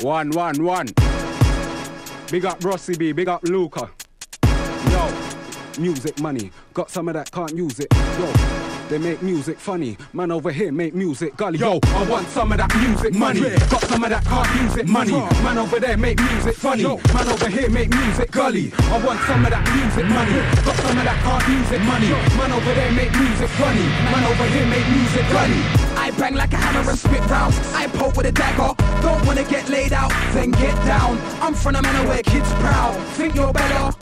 One, one, one. Big up Rossi B, big up Luca. Yo, music money. Got some of that, can't use it. Yo. They make music funny. Man over here make music gully. Yo, I want some of that music money. Got some of that can't use it money. Man over there make music funny. Man over here make music gully. I want some of that music money. Got some of that can't use it money. Man over there make music funny. Man over here make music gully. Bang like a hammer and spit rounds. I poke with a dagger. Don't wanna get laid out, then get down. I'm from a man where kids proud. Think you're better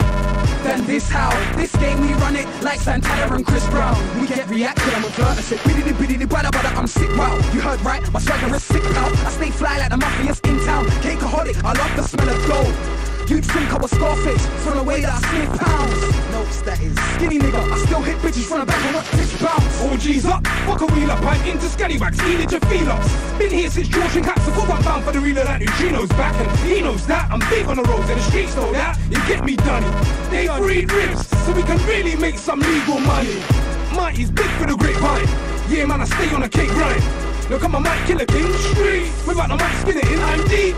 than this how? This game we run it like Santana and Chris Brown. We get reacted, I'm a flirt. I said biddy biddy bada bada, I'm sick wow. You heard right, my swagger is sick pal. I stay fly like the mafia's in town. Cakeaholic, I love the smell of gold. You'd think I was Scarface from the way that I sniff pounds. Notes that is skinny nigga. I still hit bitches from the back and watch this bounce. All G's up, fuck a wheel up, I'm into scallywags, eating to feel us. Been here since George and Cats, so I'm bound for the realer that Neutrino's back, and he knows that. I'm big on the roads and the streets know that. You get me done. They breed ribs, so we can really make some legal money. Mighty's big for the grapevine. Yeah, man, I stay on a cake grind. Look at my mic killer king street. Without the mic spinning in, I'm deep.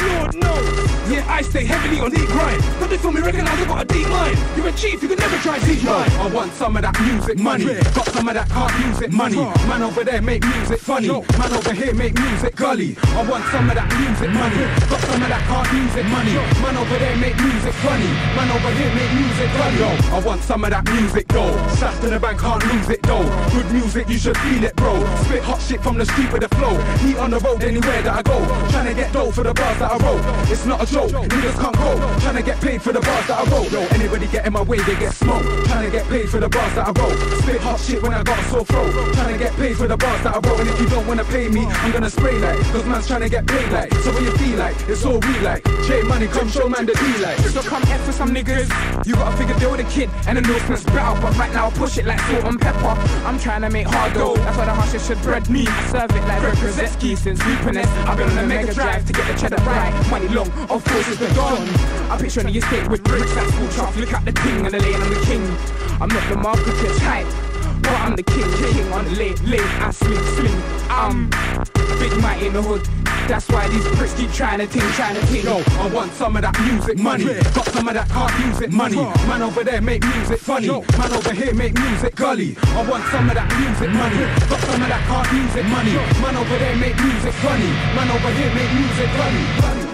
Lord knows. Yeah, I stay heavily on deep grind. But they feel me recognize I got a deep mind. You're a chief, you can never try teach mine. I want some of that music money. Got some of that can't use it money. Man over there make music funny. Man over here make music gully. I want some of that music money. Got some of that can't use it money. Man over there make music funny. Man over here make music gully. Yo, I want some of that music though. Shots to the bank, can't lose it though. Good music, you should feel it, bro. Spit hot shit from the street with the flow. Heat on the road anywhere that I go. Trying to get dough for the bars that I roll. It's not a joke, niggas can't go. Trying to get paid for the bars that I roll. Yo, anybody get in my way, they get smoked. Trying to get paid for the bars that I roll. Spit hot shit when I got a sore throat. Trying to get paid for the bars that I roll. And if you don't wanna pay me, I'm gonna spray like. Cause man's trying to get paid like. So what you feel like? It's all we like. J money, come show man the D like. So come F for some niggas. You gotta figure deal with a kid and the nose spits better. But right now, I push it like salt and pepper. I'm trying to make hard dough. That's why the hushes should bread me. I serve it like Red Krasinski since Lupiness. I've been on a mega drive to get the cheddar right. Money long, of course it's the dawn. I picture on the estate with bricks and school chuff. Look at the king and the lane, I'm the king. I'm not the marketer's hype. But I'm the king, king on the lane, lane, I sling, sling. I'm big mighty in the hood. That's why these pricks keep trying to ting, trying to ting. Yo, I want some of that music money. Got some of that can't use money. Man over there make music funny. Man over here make music gully. I want some of that music money. Got some of that can't use money. Man over there make music funny. Man over here make music gully. gully.